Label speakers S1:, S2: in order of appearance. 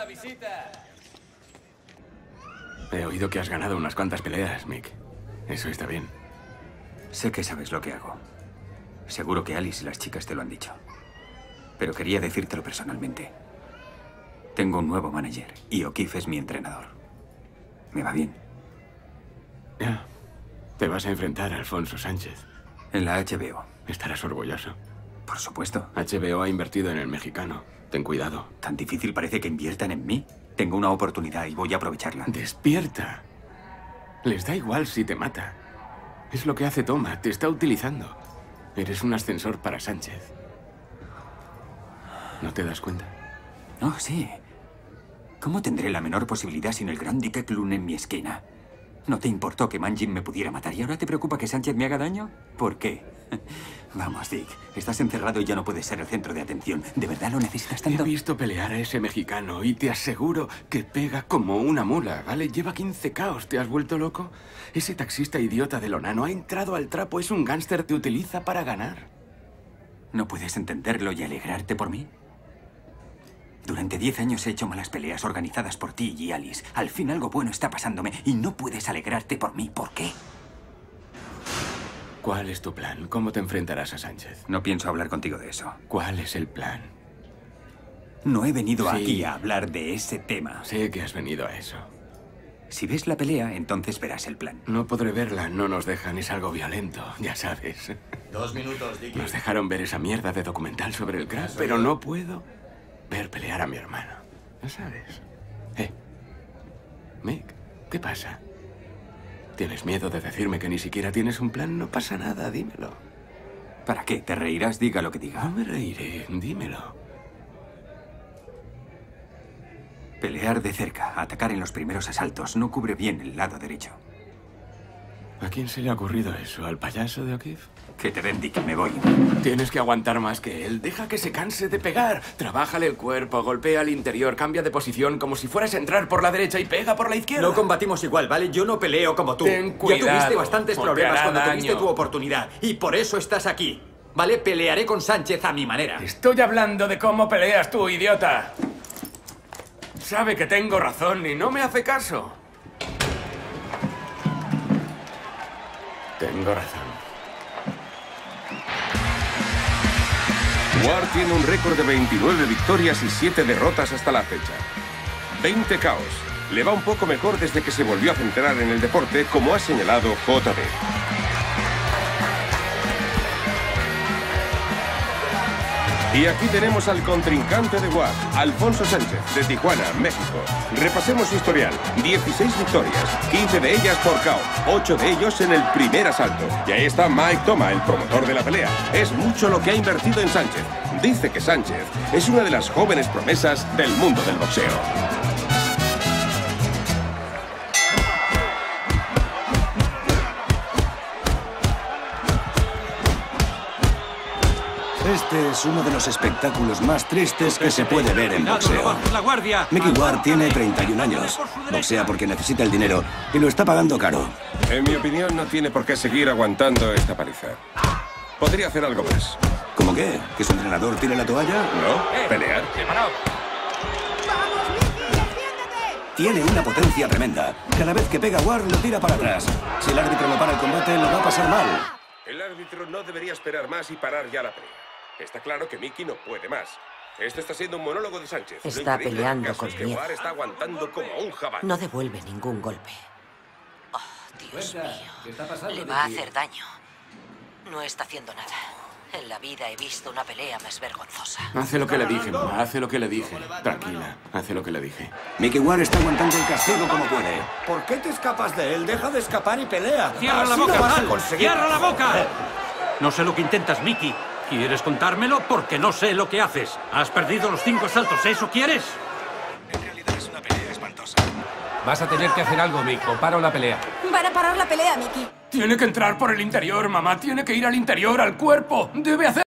S1: una visita.
S2: He oído que has ganado unas cuantas peleas, Mick. Eso está bien.
S3: Sé que sabes lo que hago. Seguro que Alice y las chicas te lo han dicho. Pero quería decírtelo personalmente. Tengo un nuevo manager y O'Keefe es mi entrenador. ¿Me va bien?
S2: Ya. Te vas a enfrentar a Alfonso Sánchez.
S3: En la HBO.
S2: Estarás orgulloso.
S3: Por supuesto.
S2: HBO ha invertido en el mexicano. Ten cuidado.
S3: ¿Tan difícil parece que inviertan en mí? Tengo una oportunidad y voy a aprovecharla.
S2: Despierta. Les da igual si te mata. Es lo que hace Toma. Te está utilizando. Eres un ascensor para Sánchez. ¿No te das cuenta?
S3: Oh, sí. ¿Cómo tendré la menor posibilidad sin el gran Dick en mi esquina? ¿No te importó que Manjin me pudiera matar y ahora te preocupa que Sánchez me haga daño? ¿Por qué? Vamos, Dick. Estás encerrado y ya no puedes ser el centro de atención. ¿De verdad lo necesitas tanto?
S2: He visto pelear a ese mexicano y te aseguro que pega como una mula, ¿vale? Lleva 15 caos. ¿Te has vuelto loco? Ese taxista idiota de Lonano ha entrado al trapo. Es un gángster. Te utiliza para ganar.
S3: ¿No puedes entenderlo y alegrarte por mí? Durante diez años he hecho malas peleas organizadas por ti y Alice. Al fin algo bueno está pasándome y no puedes alegrarte por mí. ¿Por qué?
S2: ¿Cuál es tu plan? ¿Cómo te enfrentarás a Sánchez?
S3: No pienso hablar contigo de eso.
S2: ¿Cuál es el plan?
S3: No he venido
S2: Sí.
S3: aquí a hablar de ese tema.
S2: Sé que has venido a eso.
S3: Si ves la pelea, entonces verás el plan.
S2: No podré verla, no nos dejan, es algo violento, ya sabes.
S1: Dos minutos, Dicky.
S2: Nos dejaron ver esa mierda de documental sobre el crack, pero no puedo ver pelear a mi hermano. Ya sabes. Eh. Mick, ¿qué pasa? ¿Tienes miedo de decirme que ni siquiera tienes un plan? No pasa nada, dímelo.
S3: ¿Para qué? ¿Te reirás? Diga lo que
S2: No
S3: diga.
S2: me reiré, dímelo.
S3: Pelear de cerca, atacar en los primeros asaltos, no cubre bien el lado derecho.
S2: ¿A quién se le ha ocurrido eso? ¿Al payaso de O'Keefe?
S3: Que te den, Dick, me voy.
S2: Tienes que aguantar más que él. Deja que se canse de pegar. Trabájale el cuerpo, golpea al interior, cambia de posición como si fueras a entrar por la derecha y pega por la izquierda.
S3: No combatimos igual, ¿vale? Yo no peleo como tú.
S2: Ten
S3: ya
S2: cuidado,
S3: tuviste bastantes problemas cuando
S2: daño.
S3: tuviste tu oportunidad. Y por eso estás aquí. ¿Vale? Pelearé con Sánchez a mi manera.
S2: Estoy hablando de cómo peleas tú, idiota. Sabe que tengo razón y no me hace caso. Tengo razón.
S4: Ward tiene un récord de 29 victorias y 7 derrotas hasta la fecha. 20 caos. Le va un poco mejor desde que se volvió a centrar en el deporte, como ha señalado JD. Y aquí tenemos al contrincante de Ward, Alfonso Sánchez, de Tijuana, México. Repasemos su historial. 16 victorias, 15 de ellas por KO, 8 de ellos en el primer asalto. Y ahí está Mike Toma, el promotor de la pelea. Es mucho lo que ha invertido en Sánchez. Dice que Sánchez es una de las jóvenes promesas del mundo del boxeo.
S5: Es uno de los espectáculos más tristes que se puede ver en boxeo. Mickey Ward tiene 31 años. Boxea porque necesita el dinero y lo está pagando caro.
S4: En mi opinión, no tiene por qué seguir aguantando esta paliza. Podría hacer algo más.
S5: ¿Cómo qué? ¿Que su entrenador tire la toalla?
S4: ¿No? ¿Pelear?
S5: Tiene una potencia tremenda. Cada vez que pega Ward lo tira para atrás. Si el árbitro no para el combate, lo va a pasar mal.
S4: El árbitro no debería esperar más y parar ya la pelea. Está claro que Mickey no puede más. Esto está siendo un monólogo de Sánchez.
S6: Está peleando con
S4: es que
S6: miedo.
S4: Ward está aguantando como un jabalí.
S6: No devuelve ningún golpe. Oh, Dios
S1: Cuenta,
S6: mío.
S1: ¿qué está pasando,
S6: Le va a hacer daño. No está haciendo nada. En la vida he visto una pelea más vergonzosa.
S2: Hace lo que le dije, mamá, hace lo que le dije. Tranquila, hace lo que le dije.
S5: Mickey Ward está aguantando el castigo como puede.
S7: ¿Por qué te escapas de él? Deja de escapar y pelea.
S8: ¡Cierra la
S7: Así
S8: boca,
S7: lo vas a
S8: Hal!
S7: conseguir.
S8: ¡Cierra la boca! No sé lo que intentas, Mickey. ¿Quieres contármelo? Porque no sé lo que haces. Has perdido los cinco asaltos, ¿eso quieres?
S5: En realidad es una pelea espantosa.
S9: Vas a tener que hacer algo, Mick, o paro la pelea.
S10: Van a parar la pelea, Mickey.
S2: Tiene que entrar por el interior, mamá. Tiene que ir al interior, al cuerpo. Debe hacer...